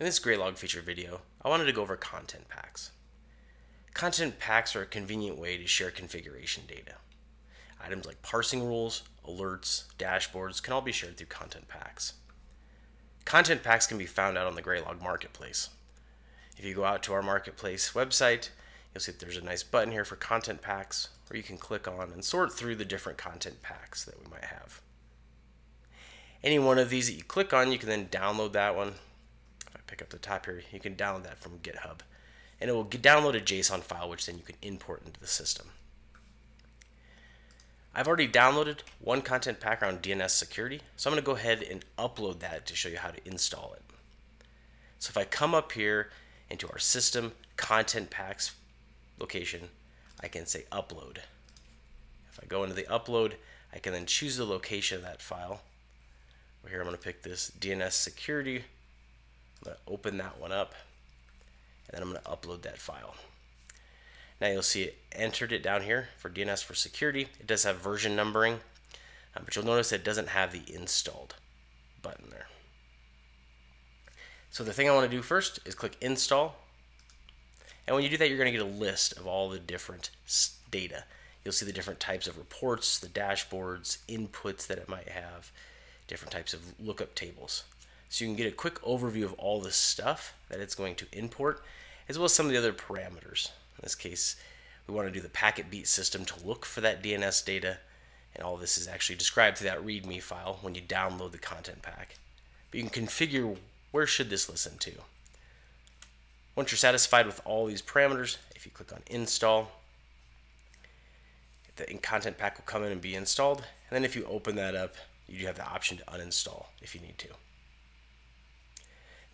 In this Graylog feature video, I wanted to go over content packs. Content packs are a convenient way to share configuration data. Items like parsing rules, alerts, dashboards can all be shared through content packs. Content packs can be found out on the Graylog Marketplace. If you go out to our Marketplace website, you'll see that there's a nice button here for content packs where you can click on and sort through the different content packs that we might have. Any one of these that you click on, you can then download that one pick up the top here, you can download that from GitHub. And it will download a JSON file, which then you can import into the system. I've already downloaded one content pack around DNS security, so I'm going to go ahead and upload that to show you how to install it. So if I come up here into our system content packs location, I can say upload. If I go into the upload, I can then choose the location of that file. Here I'm going to pick this DNS security I'm going to open that one up and then I'm going to upload that file. Now you'll see it entered it down here for DNS for security. It does have version numbering, um, but you'll notice it doesn't have the installed button there. So the thing I want to do first is click install. And when you do that, you're going to get a list of all the different data. You'll see the different types of reports, the dashboards, inputs that it might have, different types of lookup tables. So you can get a quick overview of all the stuff that it's going to import, as well as some of the other parameters. In this case, we want to do the Packetbeat system to look for that DNS data, and all this is actually described through that README file when you download the content pack. But you can configure where should this listen to. Once you're satisfied with all these parameters, if you click on install, the content pack will come in and be installed. And then if you open that up, you do have the option to uninstall if you need to.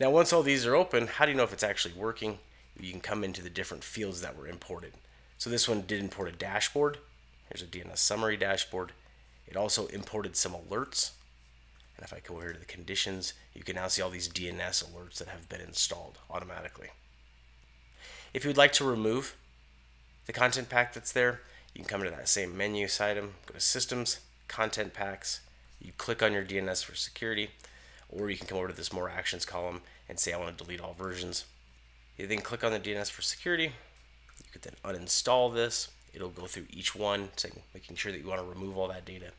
Now, once all these are open, how do you know if it's actually working? You can come into the different fields that were imported. So this one did import a dashboard. Here's a DNS summary dashboard. It also imported some alerts. And if I go here to the conditions, you can now see all these DNS alerts that have been installed automatically. If you'd like to remove the content pack that's there, you can come to that same menu item, go to Systems, Content Packs, you click on your DNS for security, or you can come over to this more actions column and say I want to delete all versions. You then click on the DNS for security. You could then uninstall this. It'll go through each one, making sure that you want to remove all that data.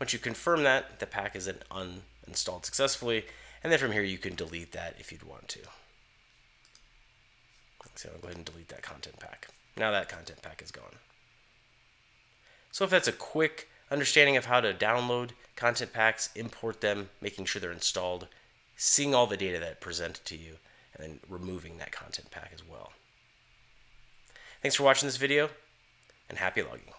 Once you confirm that, the pack is then uninstalled successfully, and then from here you can delete that if you'd want to. So I'll go ahead and delete that content pack. Now that content pack is gone. So if that's a quick understanding of how to download content packs, import them, making sure they're installed, seeing all the data that it presented to you, and then removing that content pack as well. Thanks for watching this video, and happy logging.